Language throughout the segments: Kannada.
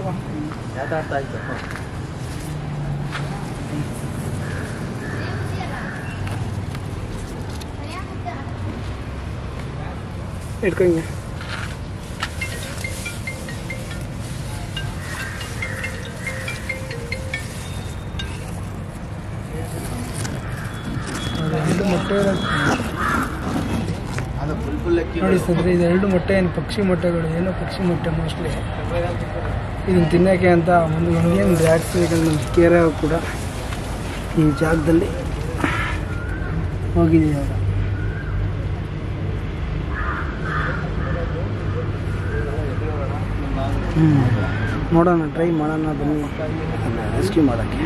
ಅಂತ ನೋಡ್ರೆ ಎತ್ಕೊಬಾ. ಯಾತಾಡ್ತಾ ಇತ್ತು ಇಟ್ಕೊ ಹಿಂಗೆ ಎರಡು ಮೊಟ್ಟೆ ಇರೋದು. ಅದು ಫುಲ್ ಫುಲ್ ಅಕ್ಕಿ ನೋಡಿ ಸ್ನೇಹಿತರೆ ಇದೆರಡು ಮೊಟ್ಟೆ ಏನು ಪಕ್ಷಿ ಮೊಟ್ಟೆಗಳು ಏನೋ ಪಕ್ಷಿ ಮೊಟ್ಟೆ ಮೋಸ್ಟ್ಲಿ ಇದನ್ನು ತಿನ್ನೋಕ್ಕೆ ಅಂತ ಒಂದು ಇಂಡಿಯನ್ ರ್ಯಾಟ್ಸ್ಗಳನ್ನ ಕೇರ ಕೂಡ ಈ ಜಾಗದಲ್ಲಿ ಹೋಗಿದ್ದೀವಿ ಹ್ಞೂ ನೋಡೋಣ ಟ್ರೈ ಮಾಡೋಣ, ಬನ್ನಿ. ರೆಸ್ಕ್ಯೂ ಮಾಡೋಕ್ಕೆ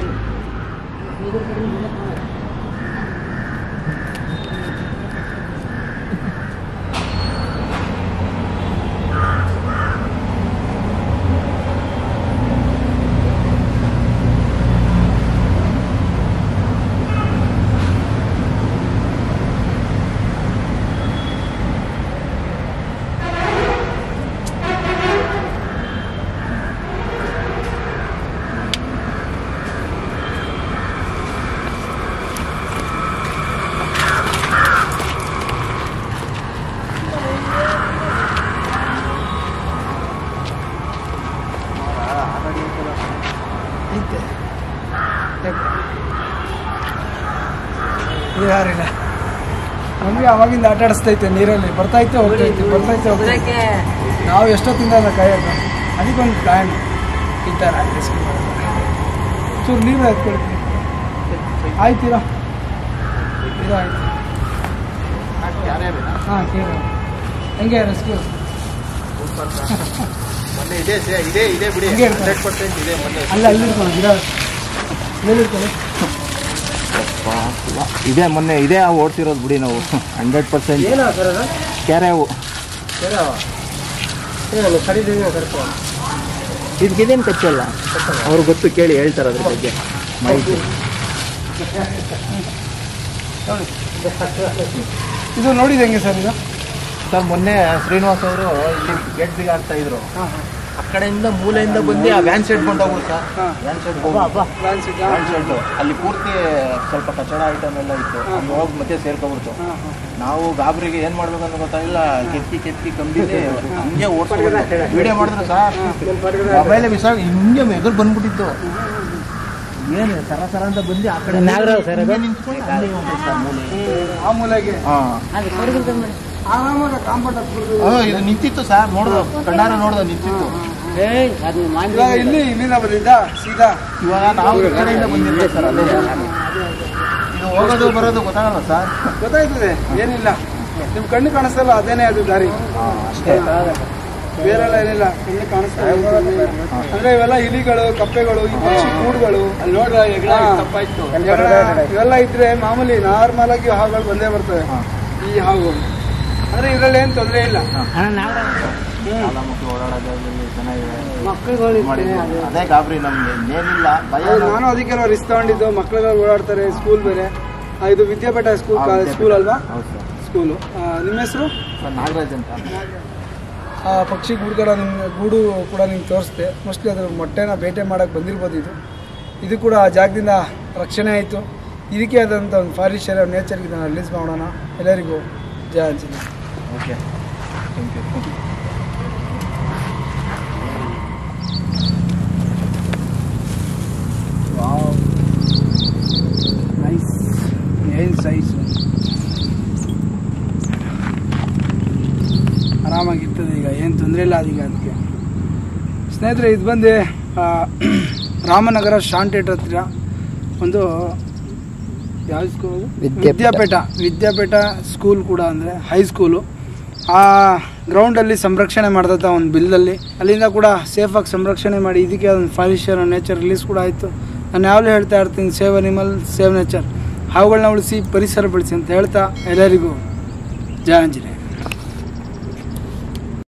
ಐತೆ ಇದು ಯಾರಿಲ್ಲ ನಮಗೆ ಅವಾಗಿಂದ ಆಟ ಆಡಿಸ್ತೈತೆ ನೀರಲ್ಲಿ. ಬರ್ತೈತೆ ಹೋಗ್ತೈತೆ ಬರ್ತಾಯ್ತೆ ಹೋಗ್ತೈತೆ ನಾವು ಎಷ್ಟೊತ್ತಿಂದ ಅಲ್ಲ ಕಾಯೋದು ಅದಕ್ಕೊಂದು ಪ್ಲ್ಯಾನ್ ಈ ಥರ ಚೂರು ನೀರು ಎತ್ಕೊಳ್ತೀನಿ ಆಯ್ತೀರಾ ಇದು ಆಯ್ತು. ಹಾಂ ಕೇಳಿ. ಹೆಂಗೆ ರೆಸ್ಕ್ಯೂ ಮೊನ್ನೆ ಇದೆ ಸೇ- ಇದೆ ಇದೆ ಬಿಡಿ. ಹಂಗೆ ಇರ್ತಾರೆ. ಹಂಡ್ರೆಡ್ ಪರ್ಸೆಂಟ್ ಇದೆ ಮೊನ್ನೆ. ಅಲ್ಲ ಅಲ್ಲಿ ಇಟ್ಕೊಂಡು ಗಿಡ. ಎಲ್ಲಿ ಇಟ್ಕೊಳ್ಳಿ ಇದೆ ಮೊನ್ನೆ ಇದೇ ಓಡ್ತಿರೋದು ಬಿಡಿ ನಾವು. Hundred percent. ಏನೋ ಸರ್ ಅದು ಕ್ಯಾರೆ ಅವು ಏನು ಕರೀತೀವಿ ಕರ್ಕೊ. ಇದಕ್ಕಿದೇನು ಕಚ್ಚಲ್ಲ ಅವ್ರಿಗೆ ಗೊತ್ತು ಕೇಳಿ ಹೇಳ್ತಾರೆ ಅದ್ರ ಬಗ್ಗೆ ಮಾಹಿತಿ. ಇದು ನೋಡಿದ ಹೆಂಗೆ ಸರ್ ಇದು? ಸರ್ ಮೊನ್ನೆ ಶ್ರೀನಿವಾಸ್ ಅವರು ಇಲ್ಲಿ ಗೇಟ್ ಆಗ್ತಾ ಇದ್ರು. ಆ ಕಡೆಯಿಂದ ಮೂಲೆಯಿಂದ ಬಂದು ಆ van side ಕೊಂಡೋಗ್ಬೋದು sir. Van side van shed ಅಲ್ಲಿ ಪೂರ್ತಿ ಸ್ವಲ್ಪ ಕಚಡ ಐಟಮ್ ಎಲ್ಲ ಇತ್ತು. ಅಲ್ಲಿ ಹೋಗಿ ಮತ್ತೆ ಸೇರ್ಕೊಬಿಡ್ತು ನಾವು ಗಾಬರಿಗೆ ಏನ್ ಮಾಡ್ಬೇಕಂತ ಅಂತ ಗೊತ್ತಾಗಿಲ್ಲ. ಕೆತ್ತಿ ಕೆತ್ತಿ ಕಂಬಿದೆ ಹಂಗೆ ಓಡಿಸ್ಕೊಂಡು ವಿಡಿಯೋ ಮಾಡಿದ್ರು ಸರ್. ಮೊಬೈಲ್ ಆಗಿ ಹಿಂಗೆ ಎದುರು ಬಂದ್ಬಿಟ್ಟಿತ್ತು. ಏನು ಸರ ಸರ ಅಂತ ಬಂದು ಆ ಕಡೆ ನಿಂತ್ಕೊಂಡು ಸರ್. ಆ ಮೂಲೆಗೆ. ಹಾ. ಇದು ನಿಂತಿತ್ತು ಸರ್ ನೋಡ್ದು ಕಣ್ಣಾರ ನೋಡ್ದು ನಿಂತಿತ್ತು. ಇವಾಗ ಇಲ್ಲಿ ಇಲ್ಲಿಂದ ಬಂದಿದ್ದ ಸೀದಾ? ಇವಾಗ ನಾವು ಈ ಕಡೆಯಿಂದ ಬಂದಿದ್ದೆ ಸರ್ ಅದೇ. ಇದು ಹೋಗೋದು ಬರೋದು ಗೊತ್ತಾಗಲ್ಲ ಸರ್. ಗೊತ್ತಾಯ್ತದೆ ಏನಿಲ್ಲ. ನಿಮ್ ಕಣ್ಣು ಕಾಣಿಸ್ತಲ್ಲ ಅದೇನೇ ಅದು ದಾರಿ. ಅಷ್ಟೇ. ಬೇರೆಲ್ಲ ಏನಿಲ್ಲ ಕಣ್ಣು ಕಾಣಿಸ್ತಾ. ಅಂದ್ರೆ ಇವೆಲ್ಲ ಇಲಿಗಳು ಕಪ್ಪೆಗಳು ಈ ಪಕ್ಷಿ ಕೂಡುಗಳು. ಹೆಗ್ಗಣ, ಇವೆಲ್ಲ ಇದ್ರೆ ಮಾಮೂಲಿ ನಾರ್ಮಲ್ ಆಗಿ ಹಾವುಗಳು ಬಂದೇ ಬರ್ತವೆ. ಈ ಹಾವು. ಅಂದ್ರೆ ಇದ್ರಲ್ಲಿ ಏನ್ ತೊಂದರೆ ಇಲ್ಲ. ಅದೇ. ಗಾಬರಿ ನಮ್ಗೆ ಏನಿಲ್ಲ ಭಯ ನಾನು ಅದಕ್ಕೆ ರಿಸ್ಕ್ ತಗೊಂಡಿದ್ದು ಮಕ್ಕಳೆಲ್ಲ ಓಡಾಡ್ತಾರೆ ಸ್ಕೂಲ್ ಬೇರೆ. ಆ, ಇದು ವಿದ್ಯಾಪೀಠ ಸ್ಕೂಲ್ ಸ್ಕೂಲ್ ಅಲ್ವಾ? ಸ್ಕೂಲ್ ನಿಮ್ಮ ಹೆಸರು? ನಾಗರಾಜ್ ಅಂತ. ಆ ಪಕ್ಷಿ ಗೂಡುಗಳ ನಿಮ್ಗೆ ಗೂಡು ಕೂಡ ನಿಮ್ಗೆ ತೋರಿಸ್ದೆ ಮೋಸ್ಟ್ಲಿ ಅದ್ರ ಮೊಟ್ಟೆನ ಬೇಟೆ ಮಾಡಕ್ಕೆ ಬಂದಿರ್ಬೋದು ಇದು. ಇದು ಕೂಡ ಆ ಜಾಗದಿಂದ ರಕ್ಷಣೆ ಆಯಿತು. ಇದಕ್ಕೆ ಆದಂಥ ಒಂದು ಫಾರೆಸ್ಟ್ ಏರಿಯಾ ನೇಚರ್ಗೆ ನಾನು ರಿಲೀಸ್ ಮಾಡೋಣ. ಎಲ್ಲರಿಗೂ ಜಯ ಆಂಜನೇಯ ಯು ವಾವ್ ನೈಸ್ ಏನು ಸೈಜು ಆರಾಮಾಗಿರ್ತದೆ ಈಗ. ಏನು ತೊಂದರೆ ಇಲ್ಲ ಅದೀಗ ಅದಕ್ಕೆ. ಸ್ನೇಹಿತರೆ ಇದು ಬಂದು ರಾಮನಗರ ಶಾಂಟೇಟ್ ಹತ್ರ ಒಂದು ಯಾವ ಸ್ಕೂಲ್ ವಿದ್ಯಾಪೀಠ. ವಿದ್ಯಾಪೀಠ. ಸ್ಕೂಲ್ ಕೂಡ ಅಂದರೆ ಹೈಸ್ಕೂಲು ಆ ಗ್ರೌಂಡಲ್ಲಿ ಸಂರಕ್ಷಣೆ ಮಾಡ್ದಂಥ ಒಂದು ಬಿಲ್ದಲ್ಲಿ ಅಲ್ಲಿಂದ ಕೂಡ ಸೇಫಾಗಿ ಸಂರಕ್ಷಣೆ ಮಾಡಿ, ಇದಕ್ಕೆ ಅದೊಂದು ಫಾರಿಶರ್ ನೇಚರ್ ರಿಲೀಸ್ ಕೂಡ ಆಯಿತು. ನಾನು ಯಾವಾಗಲೂ ಹೇಳ್ತಾ ಇರ್ತೀನಿ ಸೇವ್ ಅನಿಮಲ್ ಸೇವ್ ನೇಚರ್ ಹಾವುಗಳನ್ನ ಉಳಿಸಿ ಪರಿಸರ ಬೆಳೆಸಿ ಅಂತ ಹೇಳ್ತಾ ಎಲ್ಲರಿಗೂ ಜಯ ಆಂಜನೇಯ